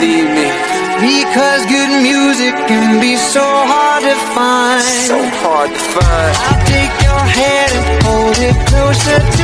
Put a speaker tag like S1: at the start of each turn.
S1: leave me. Because good music can be so hard to find.
S2: So hard to find.
S1: I'll take your hand and hold it closer